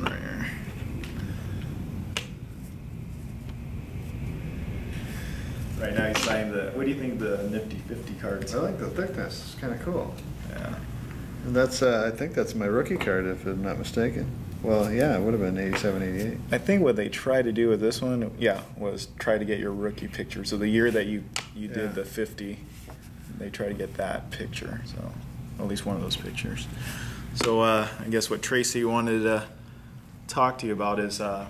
this one right here. Right now he's signing the. What do you think the Nifty 50 cards? I like the thickness. It's kind of cool. Yeah. And that's, uh, I think that's my rookie card, if I'm not mistaken. Well, yeah, it would have been 87, 88. I think what they tried to do with this one, yeah, was try to get your rookie picture. So the year that you you Yeah. did the 50, they try to get that picture. So at least one of those pictures. So uh, I guess what Tracy wanted to talk to you about is uh,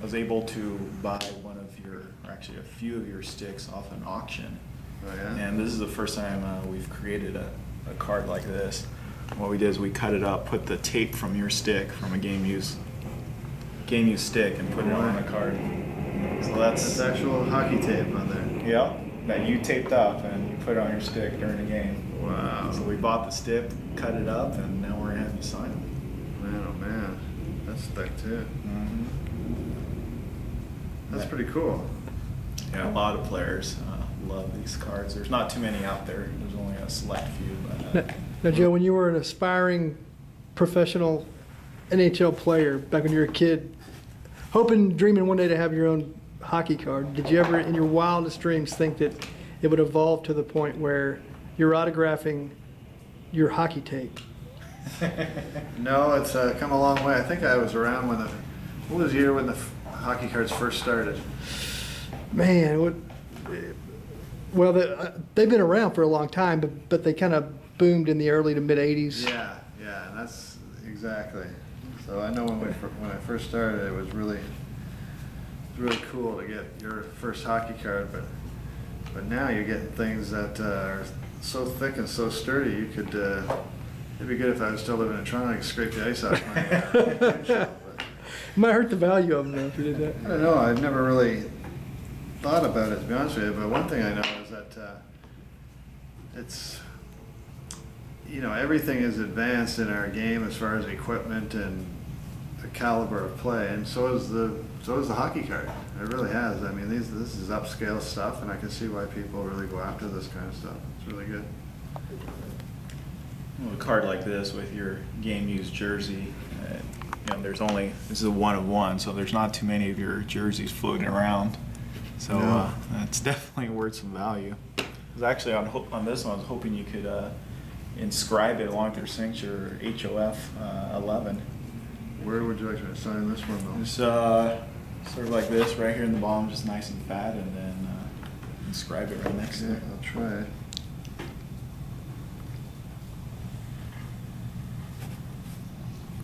I was able to buy one of your, or actually a few of your sticks off an auction. Oh, yeah? And this is the first time uh, we've created a, a card like this. What we did is we cut it up, put the tape from your stick, from a game use game use stick, and put it on the card. So That's that's actual hockey tape on there. yeah, that you taped up and you put it on your stick during the game. Wow. So we bought the stick, cut it up, and now we're gonna have you sign them. Man, oh man. That's thick too. Mm-hmm. That's Yeah. pretty cool. Yeah, a lot of players uh, love these cards. There's not too many out there. There's only a select few. But, uh, Now, now, Joe, when you were an aspiring professional NHL player back when you were a kid, hoping, dreaming one day to have your own hockey card, did you ever, in your wildest dreams, think that it would evolve to the point where you're autographing your hockey tape? No, it's uh, come a long way. I think I was around when the, what was the year when the f- hockey cards first started? Man, what? Well, the, uh, they've been around for a long time, but but they kind of boomed in the early to mid '80s. Yeah, yeah, that's exactly. So I know when we when I first started, it was really it was really cool to get your first hockey card, but but now you're getting things that uh, are so thick and so sturdy. You could uh, it'd be good if I was still living in Toronto. I could scrape the ice off my uh, windshield, but Might hurt the value of them though if you did I that. don't know. I've never really thought about it to be honest with you. But one thing I know is that uh, it's you know everything is advanced in our game as far as equipment and the caliber of play, and so is the so is the hockey card. It really has. I mean, these this is upscale stuff, and I can see why people really go after this kind of stuff. It's really good. A card like this with your game used jersey, uh, you know, there's only this is a one of one, so there's not too many of your jerseys floating around. So No. uh, that's definitely worth some value. I was actually on ho- on this one. I was hoping you could uh, inscribe it along with your signature HOF uh, 11. Where would you like to sign this one though? Just uh, sort of like this right here in the bottom, just nice and fat, and then uh, inscribe it right next to it. I'll try it.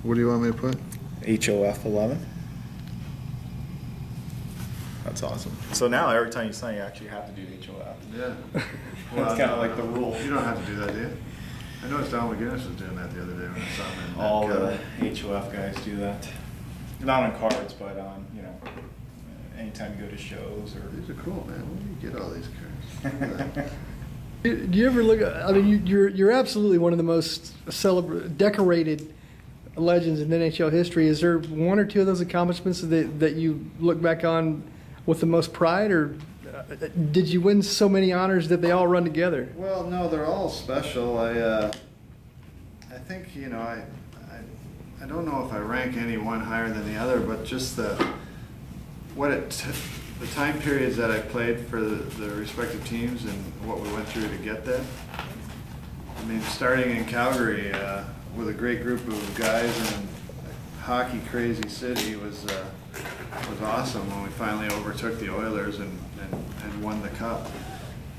What do you want me to put? HOF 11. That's awesome. So now every time you sign, you actually have to do HOF. Yeah. It's kinda like the rule. You don't have to do that, do you? I noticed Al MacInnis was doing that the other day when I saw him in. All Vancouver. the HOF guys do that. Not on cards, but on, you know, anytime you go to shows or. These are cool, man. Where do you get all these cards? Do do you ever look? at- I mean, you, you're you're absolutely one of the most celebra- decorated legends in NHL history. Is there one or two of those accomplishments that that you look back on with the most pride, or uh, did you win so many honors that they all run together? Well, no, they're all special. I, uh, I think, you know, I, I, I don't know if I rank any one higher than the other, but just the, what it, the time periods that I played for the, the respective teams and what we went through to get there. I mean, starting in Calgary, uh, with a great group of guys in hockey crazy city was, uh, was awesome when we finally overtook the Oilers and, and, and won the cup.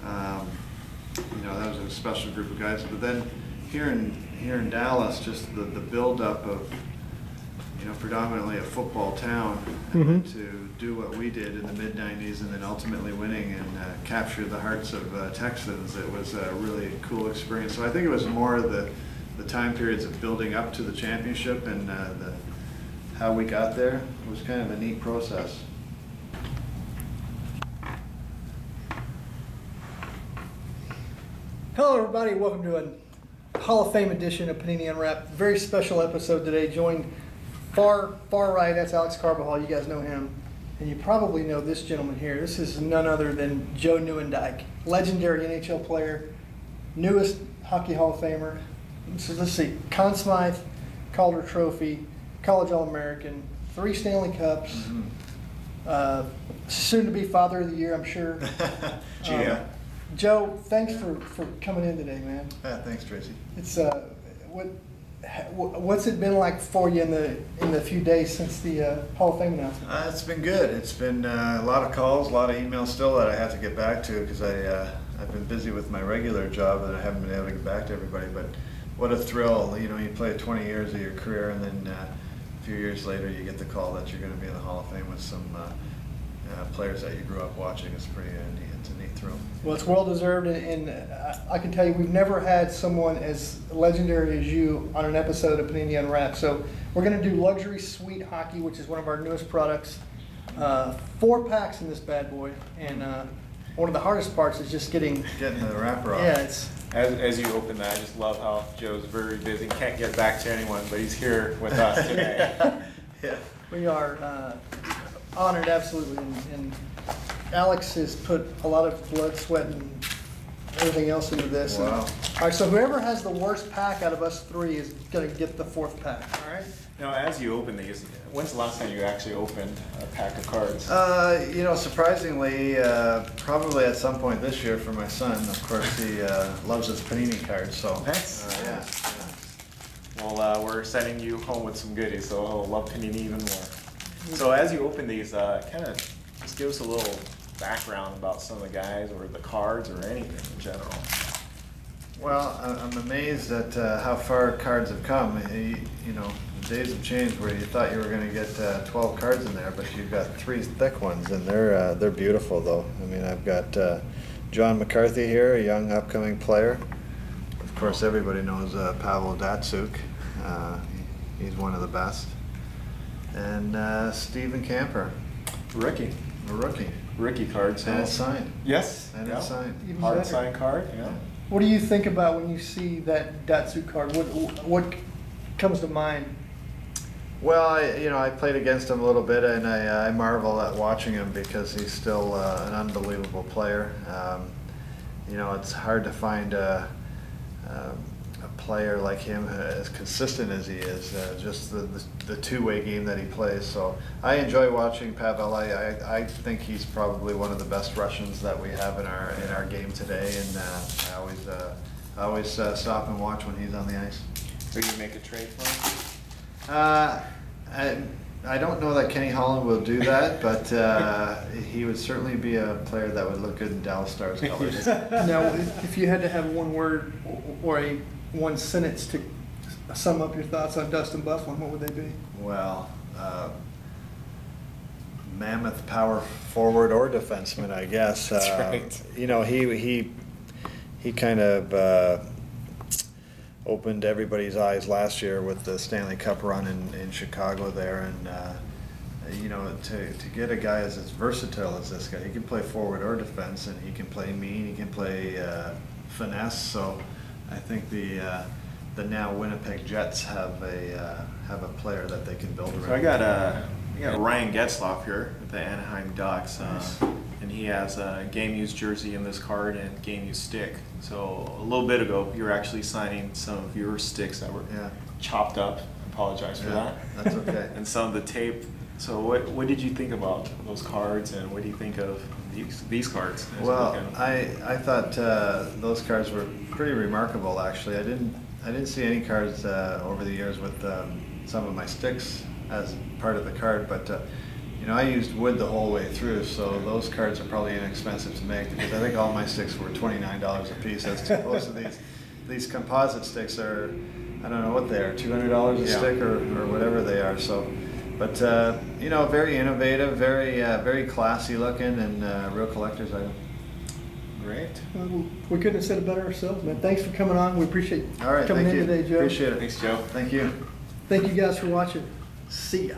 Um, you know, that was a special group of guys. But then here in here in Dallas, just the, the buildup of you know predominantly a football town Mhm. to do what we did in the mid '90s and then ultimately winning and uh, capture the hearts of uh, Texans. It was a really cool experience. So I think it was more the the time periods of building up to the championship and uh, the how we got there was kind of a neat process. Hello, everybody. Welcome to a Hall of Fame edition of Panini Unwrapped. Very special episode today. Joined far, far right. That's Alex Carbajal. You guys know him, and you probably know this gentleman here. This is none other than Joe Nieuwendyk, legendary NHL player, newest Hockey Hall of Famer. So let's see: Conn Smythe, Calder Trophy, college All-American, three Stanley Cups, Mhm. uh, soon to be Father of the Year, I'm sure. Yeah. Um, Joe, thanks for, for coming in today, man. Yeah, thanks, Tracy. It's uh, what what's it been like for you in the in the few days since the uh, Hall of Fame announcement? Uh, it's been good. It's been uh, a lot of calls, a lot of emails still that I have to get back to because I uh, I've been busy with my regular job and I haven't been able to get back to everybody. But what a thrill! You know, you play 20 years of your career and then uh, a few years later you get the call that you're going to be in the Hall of Fame with some uh, uh, players that you grew up watching. It's pretty uh, neat. It's a neat thrill. Well, it's well deserved, and, and I- I can tell you we've never had someone as legendary as you on an episode of Panini Unwrapped. So we're going to do luxury suite hockey, which is one of our newest products. Uh, four packs in this bad boy, and uh, one of the hardest parts is just getting. Getting the wrapper off. Yeah, it's As, as you open that, I just love how Joe's very busy, can't get back to anyone, but he's here with us today. yeah. We are uh, honored, absolutely, and, and Alex has put a lot of blood, sweat, and everything else into this. And- Wow. All right, so whoever has the worst pack out of us three is gonna get the fourth pack, all right? Now, as you open these, when's the last time you actually opened a pack of cards? Uh, you know, surprisingly, uh, probably at some point this year for my son. Of course, he uh, loves his panini cards, so. Nice. Uh, yeah, Well, uh, we're sending you home with some goodies, so I'll love Panini even more. So as you open these, uh, kind of just give us a little background about some of the guys or the cards or anything in general. Well, I- I'm amazed at uh, how far cards have come. You you know, the days have changed where you thought you were going to get uh, 12 cards in there, but you've got three thick ones, and they're uh, they're beautiful though. I mean, I've got uh, John McCarthy here, a young upcoming player. Of course, everybody knows uh, Pavel Datsyuk. Uh, he- he's one of the best. And uh, Stephen Camper, Ricky. a rookie, Ricky cards. and it's signed. Yes. And yeah. it's signed. Even Hard better. signed card, yeah. What do you think about when you see that Datsyuk card? What, what comes to mind? Well, I, you know, I played against him a little bit, and I, I marvel at watching him because he's still uh, an unbelievable player. Um, you know, it's hard to find a, um, a player like him as consistent as he is. Uh, just the, the, the two-way game that he plays. So I enjoy watching Pavel. I, I, I think he's probably one of the best Russians that we have in our in our game today, and uh, I always uh, I always uh, stop and watch when he's on the ice. So you make a trade for him? Uh, I, I don't know that Kenny Holland will do that, but uh, he would certainly be a player that would look good in Dallas Stars colors. Now, if if you had to have one word or a one sentence to sum up your thoughts on Dustin Byfuglien, what would they be? well, uh, mammoth power forward or defenseman, I guess. That's Uh, right. You know, he he he kind of uh, opened everybody's eyes last year with the Stanley Cup run in, in Chicago there, and uh, you know, to, to get a guy as, as versatile as this guy, he can play forward or defense, and he can play mean, he can play uh, finesse. So I think the uh, the now Winnipeg Jets have a uh, have a player that they can build around. So I got uh, got Ryan Getzlaf here with the Anaheim Ducks, uh, Nice. and he has a game used jersey in this card and game used stick. So a little bit ago, you were actually signing some of your sticks that were Yeah. chopped up. Apologize for Yeah, that. that's okay. and some of the tape. So what what did you think about those cards, and what do you think of these these cards? Well, look at 'em? I, I thought uh, those cards were pretty remarkable. Actually, I didn't I didn't see any cards uh, over the years with um, some of my sticks as part of the card, but uh, you know I used wood the whole way through, so those cards are probably inexpensive to make because I think all my sticks were twenty nine dollars a piece. As opposed to these these composite sticks are I don't know what they are two hundred dollars a Yeah. stick or, or whatever they are. So. But uh, you know, very innovative, very uh, very classy looking, and uh, real collector's item. Great. Well, We couldn't have said it better ourselves, man. Thanks for coming on. We appreciate All right, coming thank in you. today, Joe. Appreciate it. Thanks, Joe. Thank you. Thank you guys for watching. See ya.